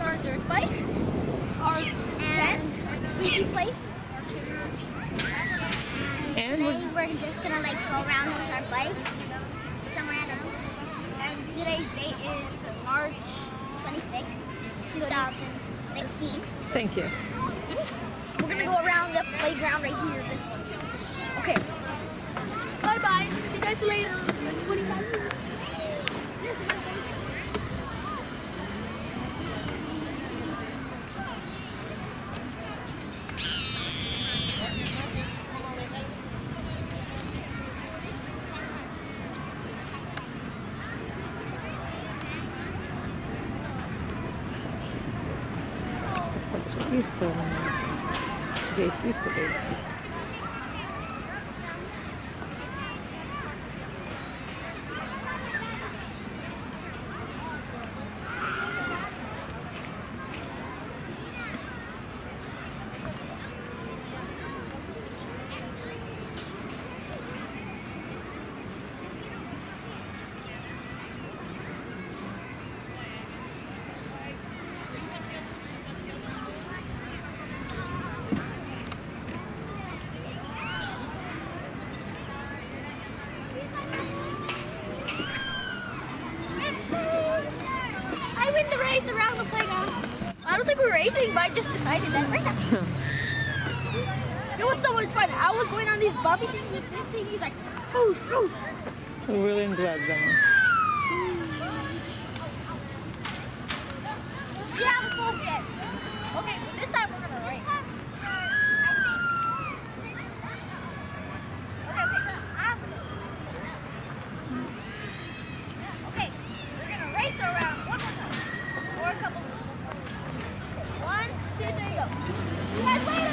bikes, our tent, our squeaky place. And Then we're just gonna like go around with our bikes somewhere, I don't know, And today's date is March 26, 2016. thank you. We're gonna go around the playground right here, this one. Okay. Bye bye. See you guys later. Три стороны. Здесь и. I don't think we're racing, but I just decided that right now. it was so much fun. I was going on these bumpy things with this thing. He's like, whoosh, whoosh. Really zgadzam. Yeah, let's Yeah, wait!